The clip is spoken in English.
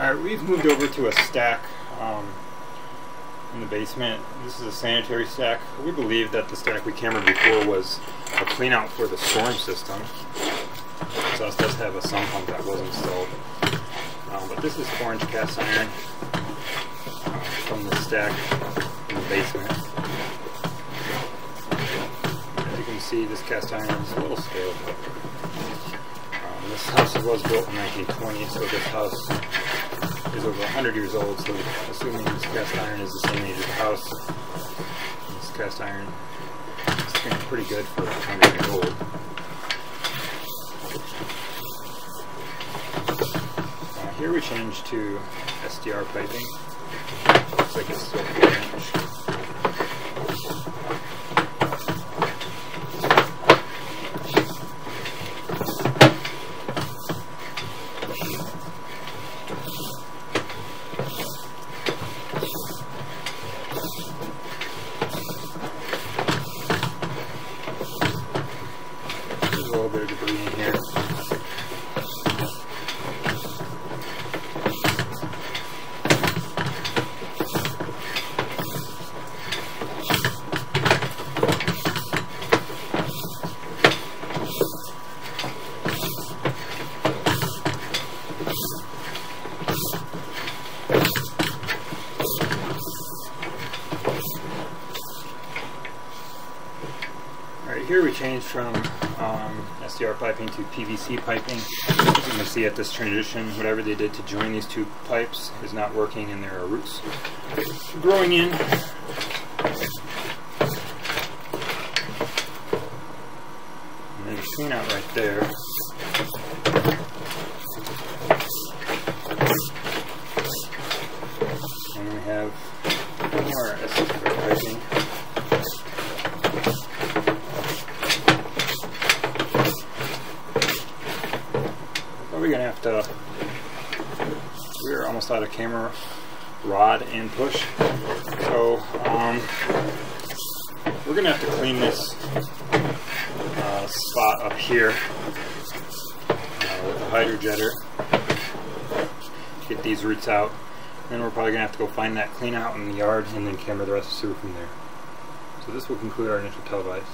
Alright, we've moved over to a stack um, in the basement. This is a sanitary stack. We believe that the stack we cambered before was a clean out for the storm system. So this does have a sump pump that was installed. Um, but this is orange cast iron uh, from the stack in the basement. As you can see, this cast iron is a little stale. Um, this house was built in 1920, so this house is over 100 years old, so assuming this cast iron is the same age as the house, this cast iron is pretty good for 100 years old. Here we change to SDR piping. Looks like it's still 4 inch. There's a little bit of debris in here. Alright, here we changed from um, SDR piping to PVC piping. As you can see at this transition, whatever they did to join these two pipes is not working and there are roots growing in. And there's a clean out right there. And we have more SDR piping. We're gonna have to. We're almost out of camera rod and push, so um, we're gonna have to clean this uh, spot up here uh, with a hydrojetter. Get these roots out. Then we're probably gonna have to go find that clean out in the yard and then camera the rest of the sewer from there. So this will conclude our initial televised.